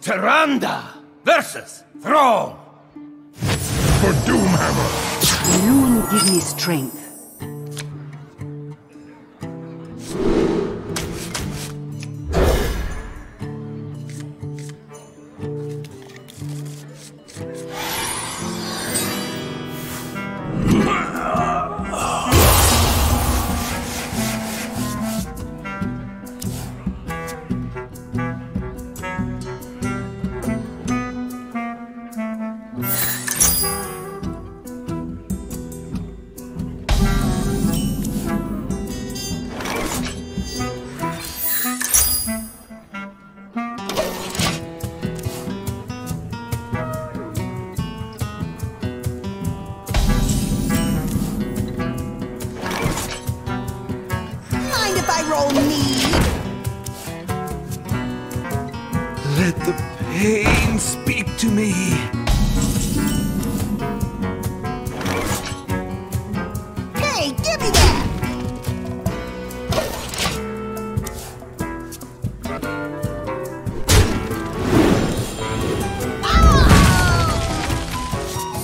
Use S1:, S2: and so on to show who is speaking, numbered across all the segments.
S1: Tyrande versus Thrall.
S2: For Doomhammer.
S3: Moon give me strength.
S1: Pain speak to me.
S4: Hey, give me that!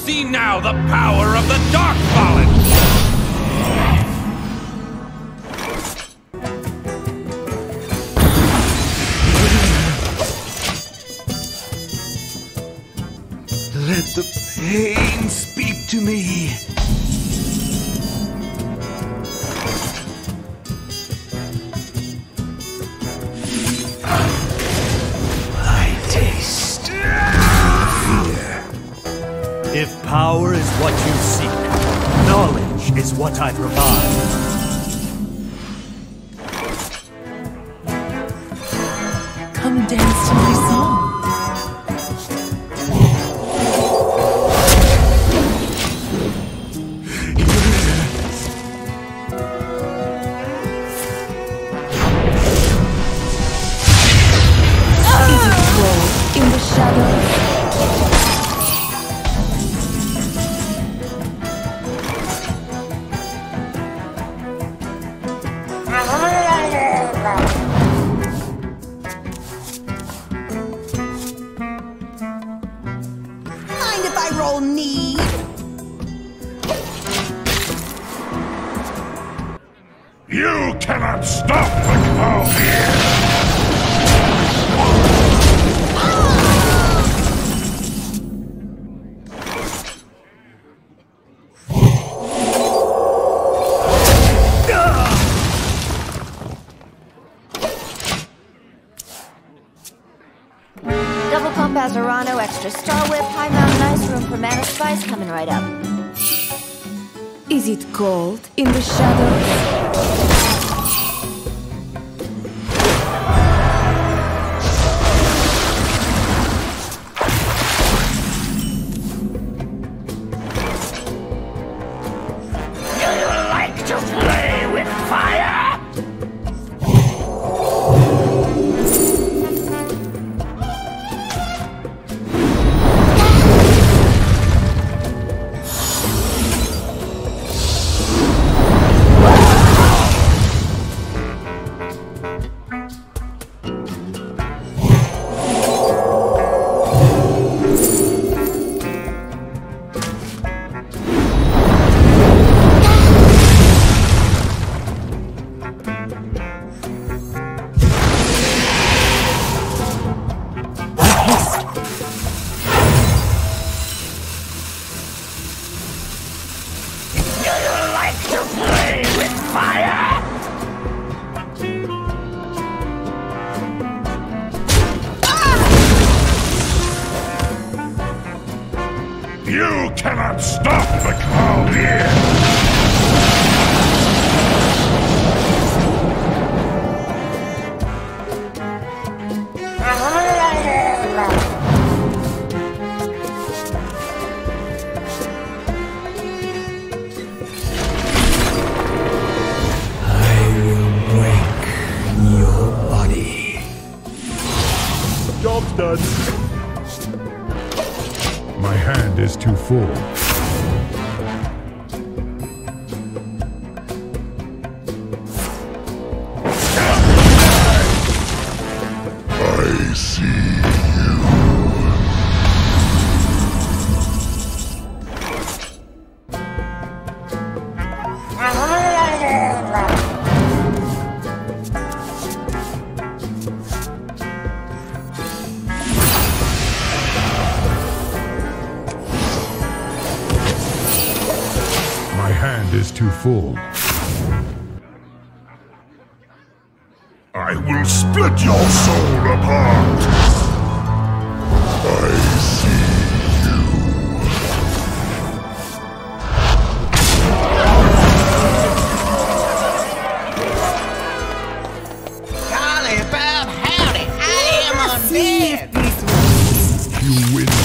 S1: See now the power of the Dark Fallen!
S5: If power is what you seek, knowledge is what I provide.
S3: Come dance to my
S6: right up.
S3: Is it cold in the shadows?
S5: Job's done.
S2: My hand is too full. Leave. You win.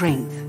S1: strength.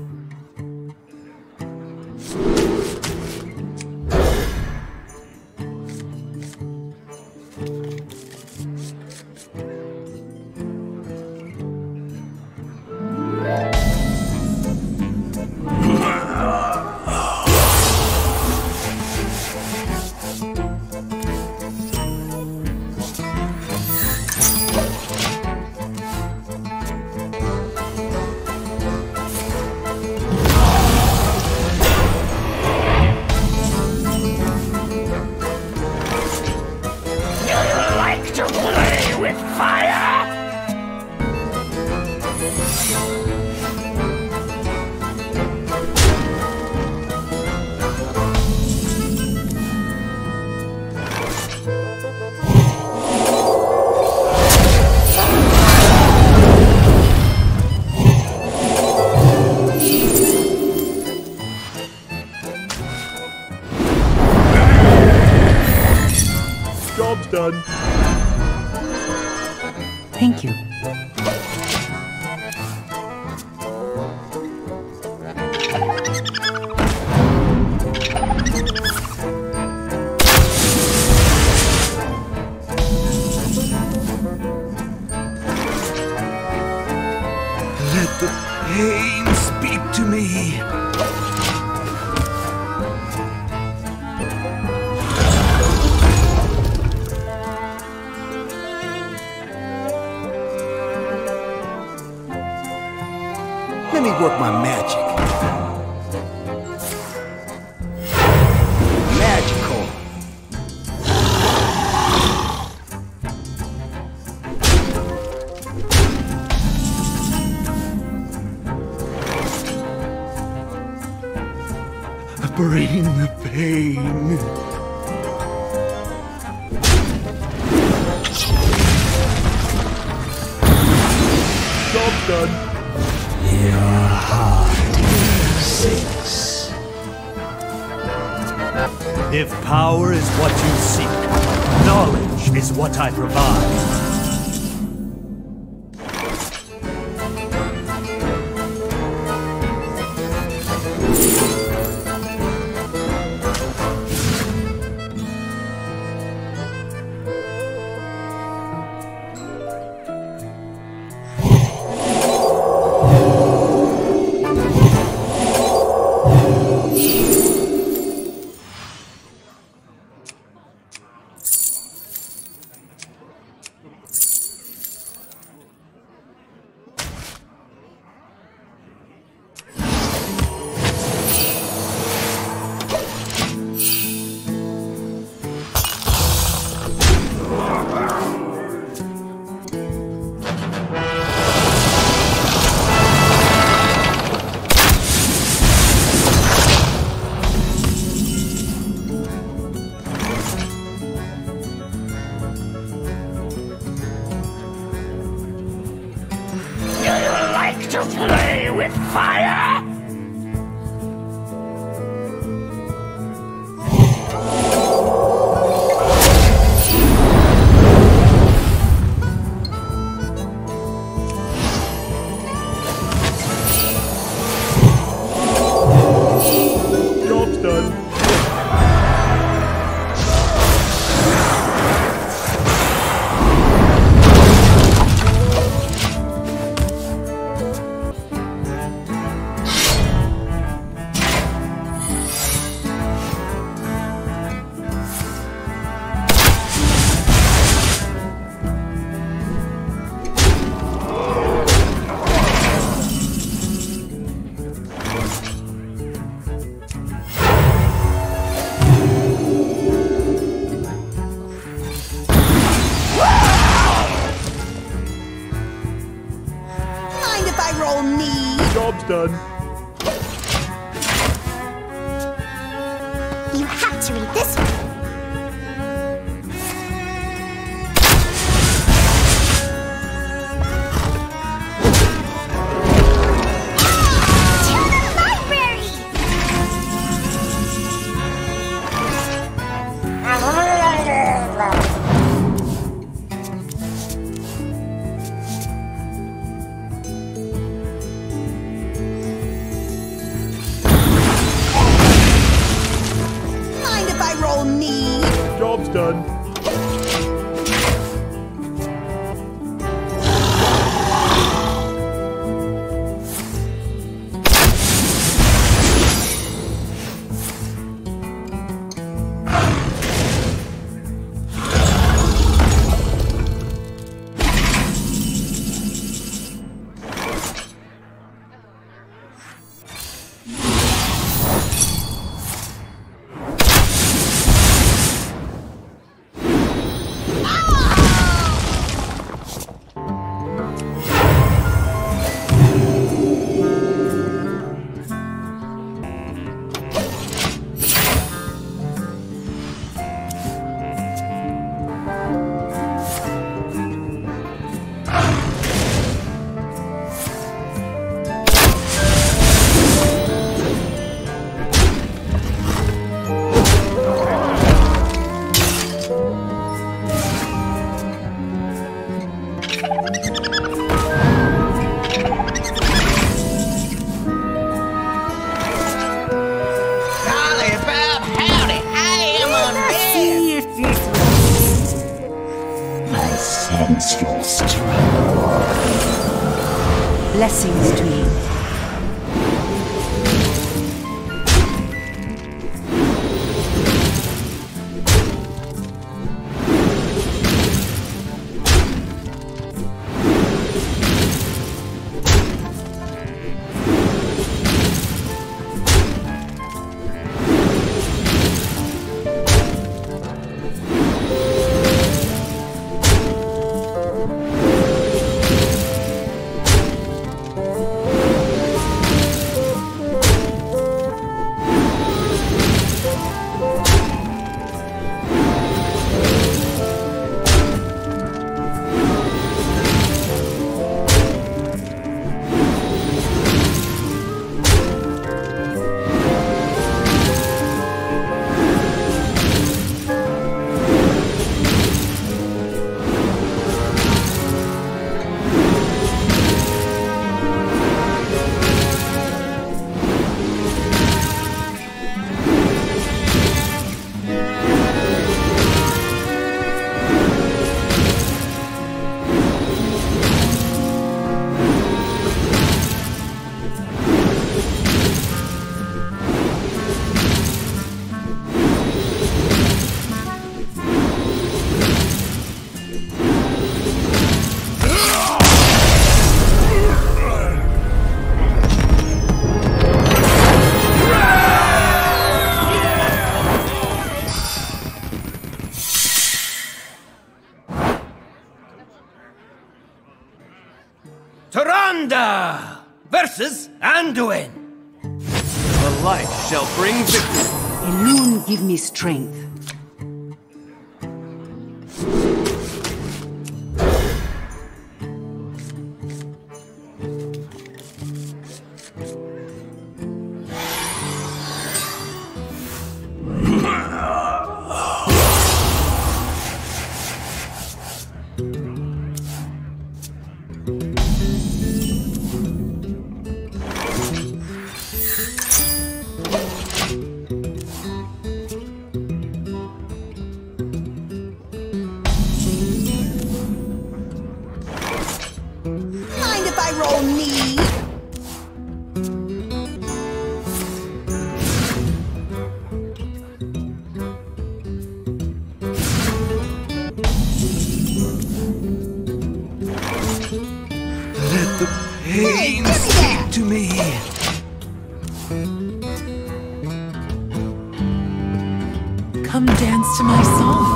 S5: If power is what you seek, knowledge is what I provide.
S4: Blessings to you.
S7: Anduin! The light shall bring victory.
S4: Elune give me strength.
S1: my song.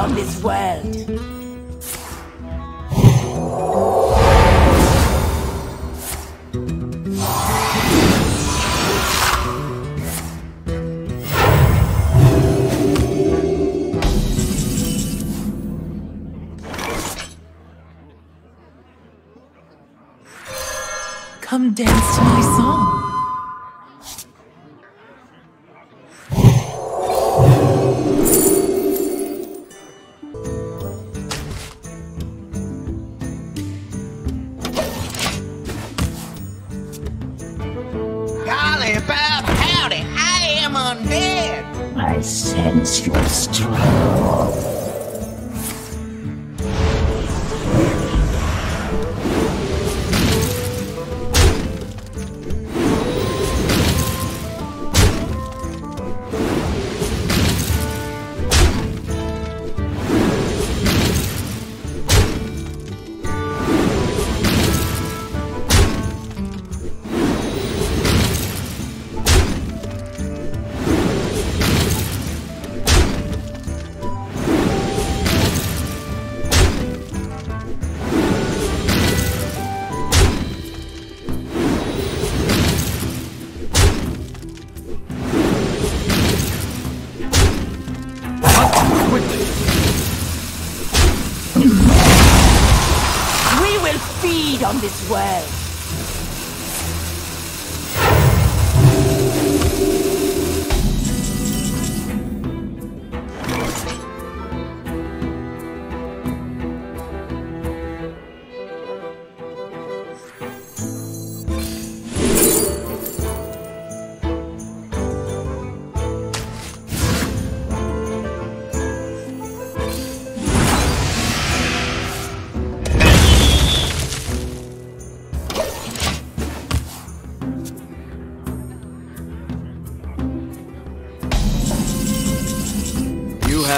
S8: on this world.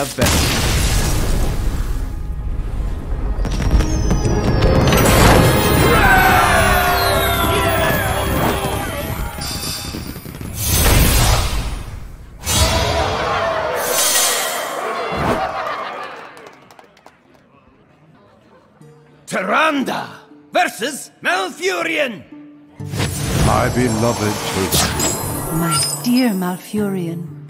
S7: have been.
S9: Tyrande versus Malfurion!
S10: My beloved Tyrande.
S8: My dear Malfurion.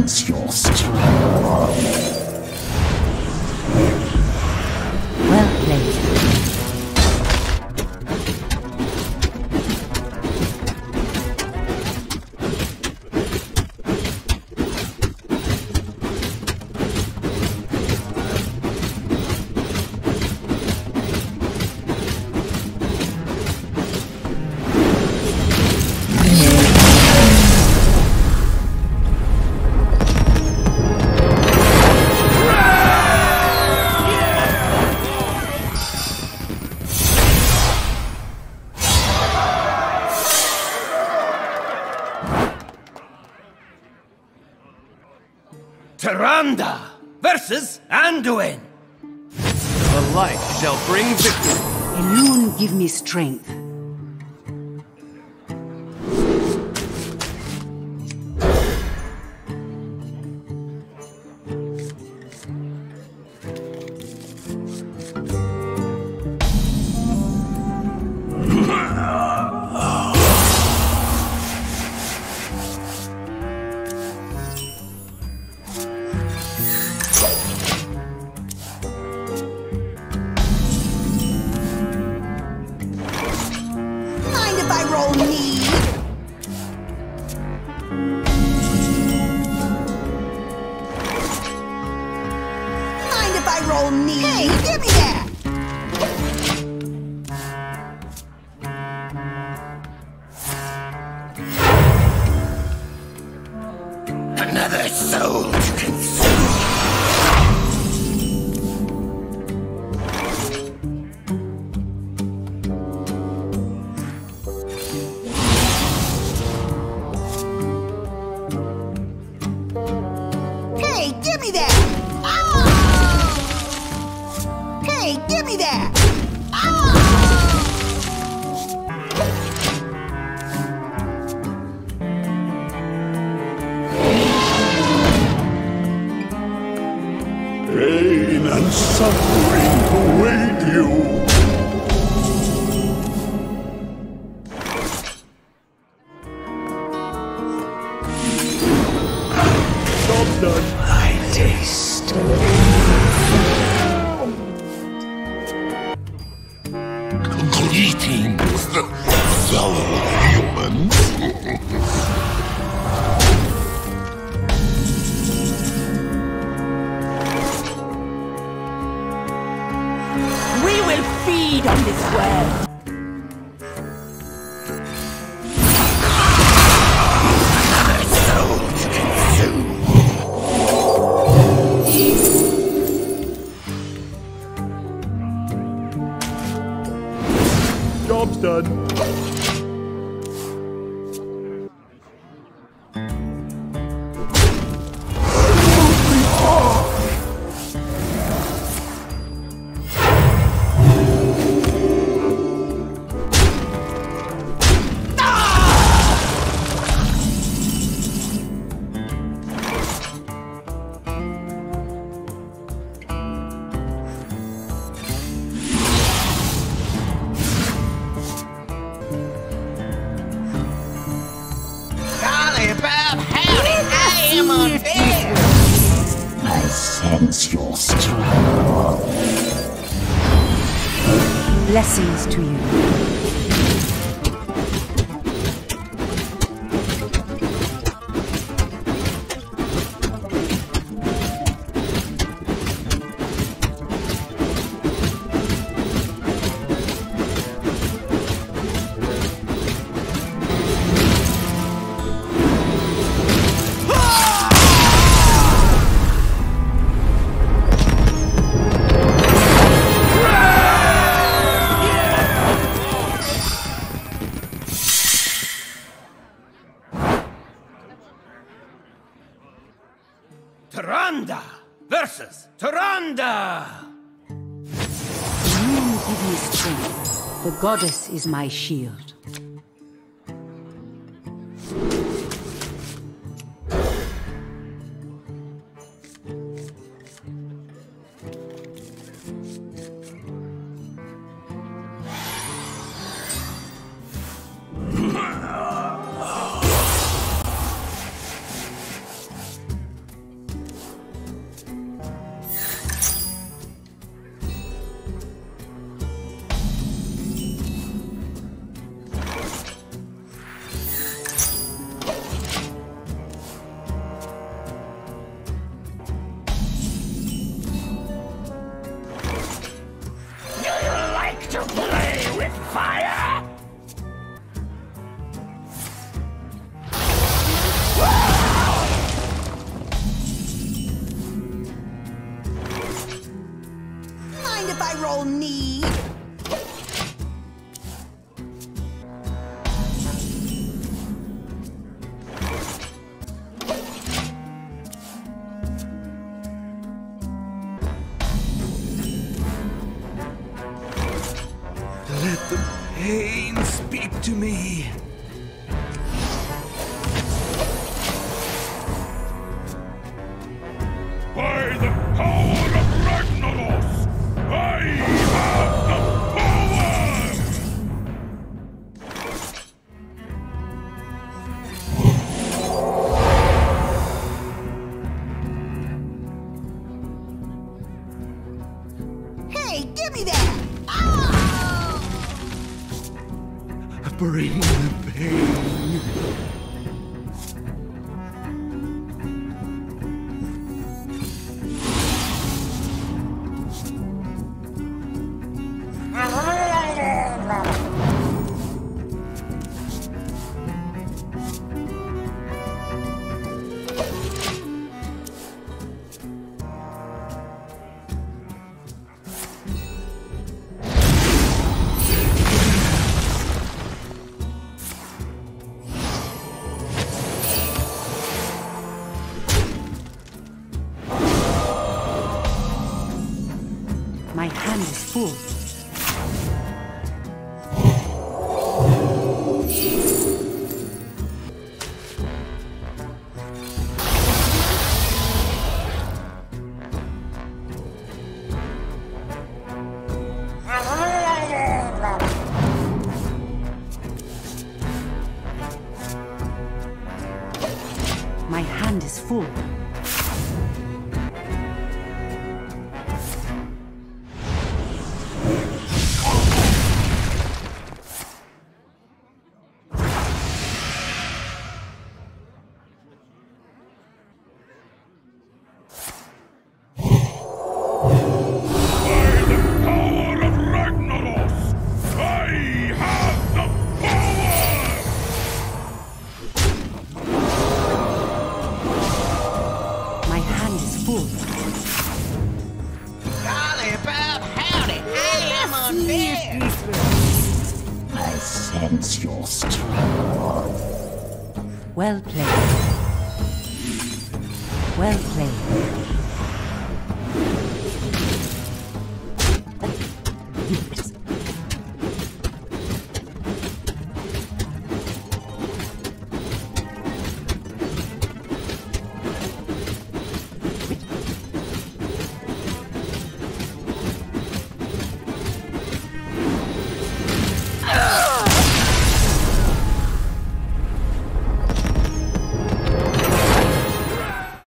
S2: canción.
S9: Anda versus Anduin. The light shall bring victory.
S2: Elune give me strength. will feed on this
S11: web.
S9: Blessings to you. goddess is my shield.
S2: Let the pain speak to me.